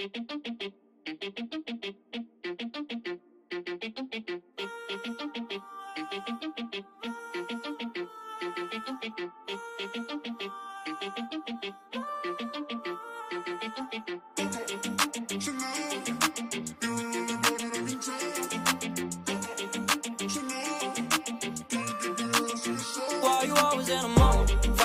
Why you always in a mode?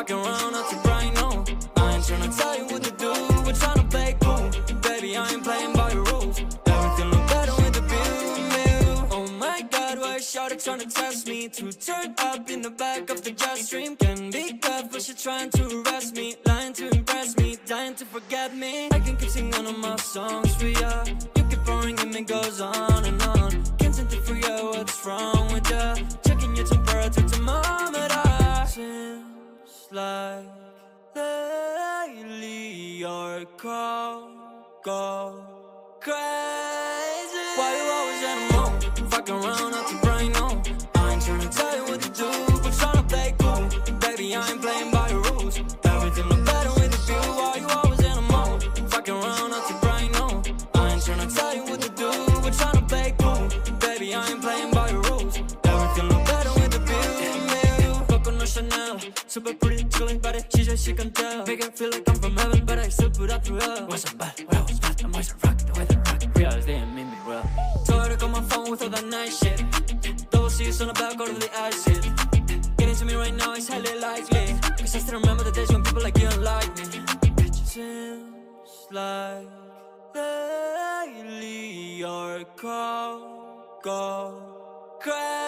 Is Shawty tryna test me? To turn up in the back of the jet stream. Can be tough, but she trying to arrest me. Lying to impress me, dying to forget me. I can keep singing all of my songs for ya. You keep boring and it goes on and on. Can't seem to figure out what's wrong with ya. Checking your temperature thermometer. Seems like lately your call go crazy. Why you always in a mood? Fucking around do, but tryna play cool. Baby, I ain't playing by your rules. Everything look better with a view. Why you always in a mood? Fucking around up to brain no. I ain't tryna tell you what to do, but tryna play cool. Baby, I ain't playing by your rules. Everything look better with a view. Coco no Chanel, super pretty, chilling body. She just she can tell. Make it feel like I'm from heaven, but I still put up through hell. Wasn't bad, what I was bad. I'm always rock the way rock. Realize they ain't mean me well. Told her to call my phone with all that nice shit. C's on the back, of the acid. Getting to me right now is highly likely. Cause I still remember the days when people like you don't like me. It seems like lately your call go crazy.